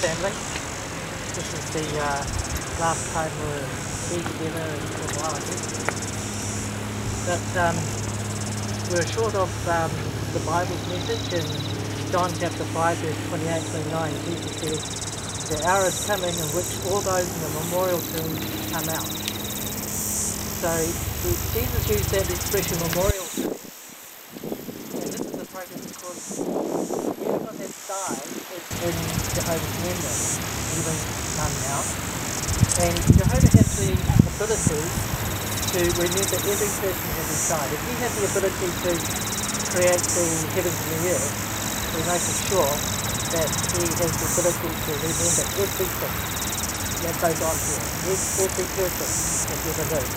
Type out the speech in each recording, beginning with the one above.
family. This is the uh, last time we're here together for a while, I guess. But um, we're short of um, the Bible's message in John chapter 5, verse 28 29. Jesus says, The hour is coming in which all those in the memorial tomb come out. So Jesus used that expression memorial tomb. And this is appropriate because everyone that died is in Jehovah's memory, even now. And Jehovah has the ability to remember every person that has died. If he had the ability to create the heavens and the earth, we know for sure that he has the ability to remember everything that goes on here, every person that ever lived.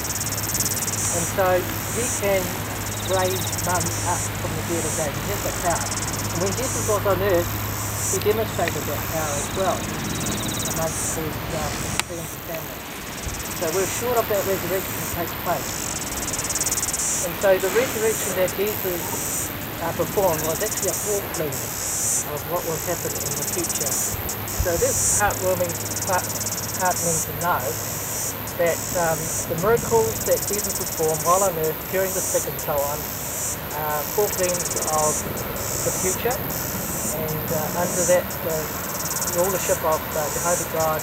And so he can raise none up from the dead again. He has that power. And when Jesus was on earth, he demonstrated that power as well amongst his um, friends and family. So we're sure of that resurrection to take place. And so the resurrection that Jesus uh, performed was actually a foretelling of what will happen in the future. So it is heartwarming, heart, heartening to know that um, the miracles that Jesus performed while on earth during the sick and so on of the future and uh, under that uh, rulership of uh, Jehovah God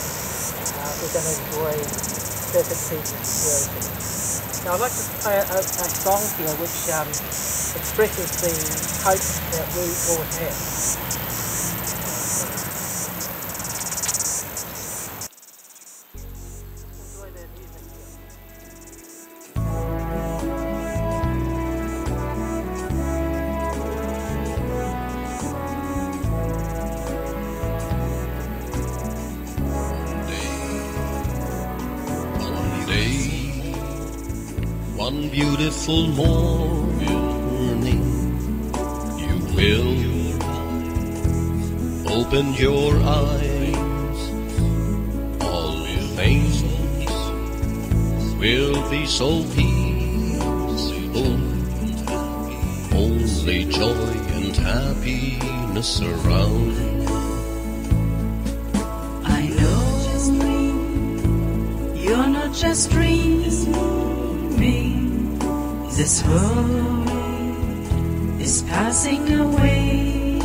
uh, we're going to enjoy perfect peace and security. Now I'd like to play a, a, a song here which um, expresses the hope that we all have. One beautiful morning, you will open your eyes. All things will be so peaceful. Only joy and happiness around. I know dreaming. This world is passing away.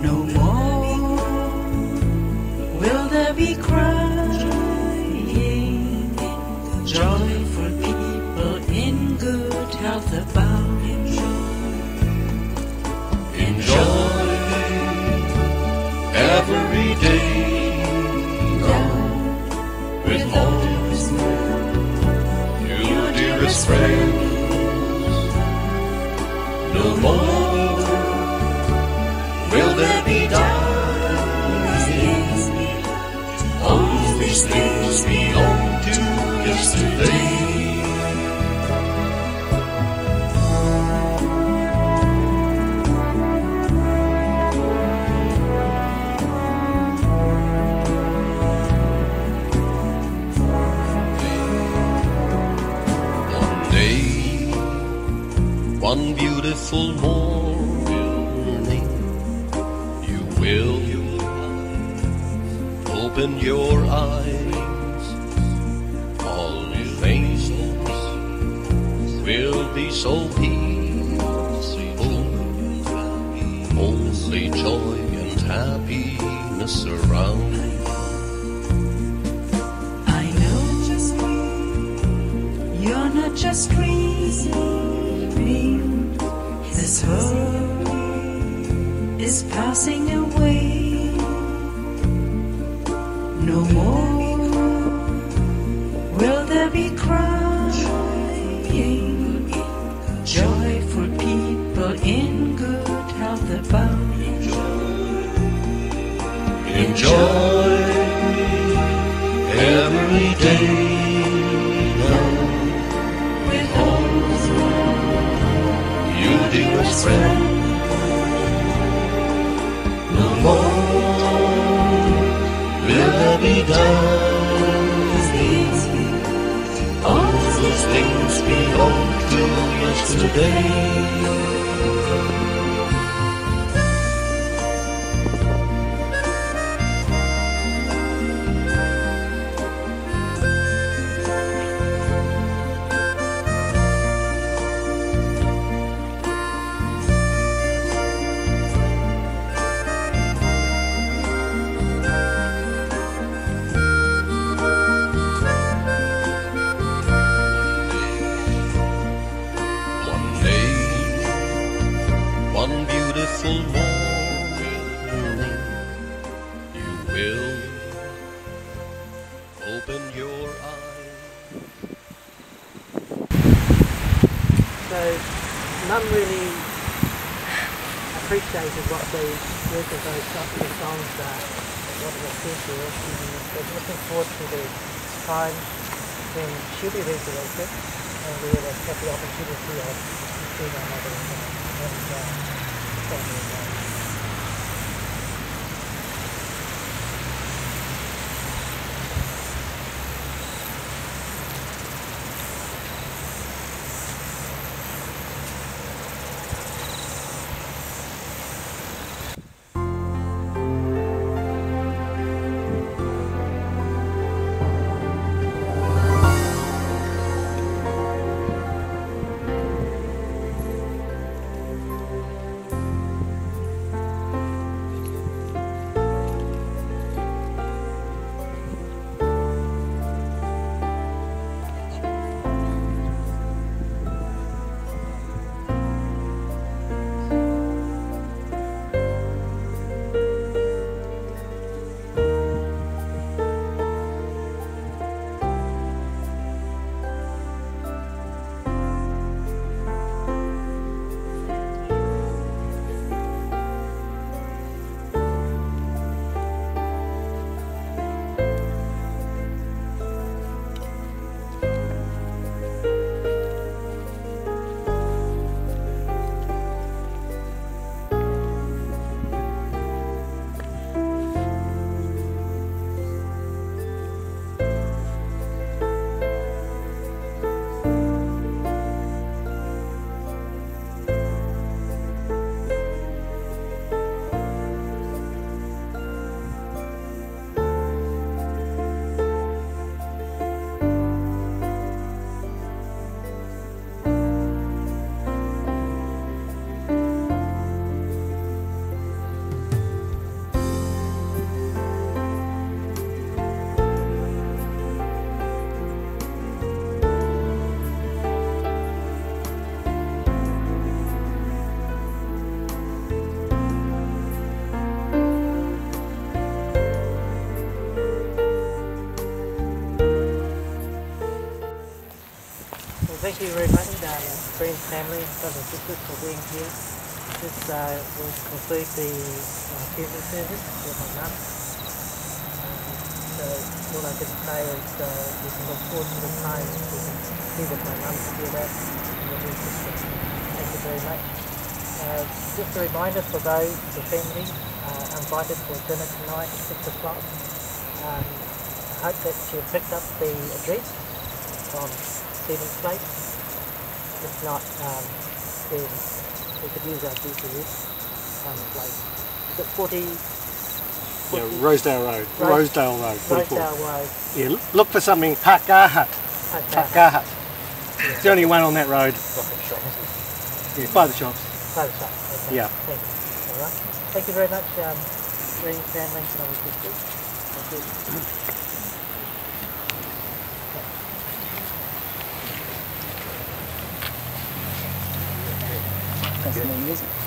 No more will there be More will there be dying. All these things belong to yesterday. One beautiful morning, you will open your eyes. All things will be so peaceful. Only joy and happiness around. I know you're not just dreaming. World is passing away. No more will there be crying. Joy for people in good health abound. Enjoy every day All these things belong to yesterday. So Mum really appreciated what the work of those songs are, what was to us, and was looking forward to the time when she'll be resurrected, and we will have the opportunity of seeing our mother and, uh, family thank you very much, um, friends, family, brothers and sisters for being here. This uh, will conclude the uh, funeral service for my mum. Um, so all I can say is uh, we can look forward to the time we can be my mum together and her sister. Thank you very much. Uh, just a reminder for those, the family, uh, invited for dinner tonight at 6 o'clock. Um, I hope that you picked up the address from Stephen's Place. If not, um, then we could use our GPS um, place. Is it 40, Yeah, Rosedale Road. Rose- Rosedale Road. 44. Rosedale Road? Yeah, look for something Pakahat. Okay. Pakahat. It's the only one on that road. Yeah, by the shops. By the shops, Okay. Yeah. Thank you. All right. Thank you very much, um, friends, family, and other sisters. Thank you. iglesia.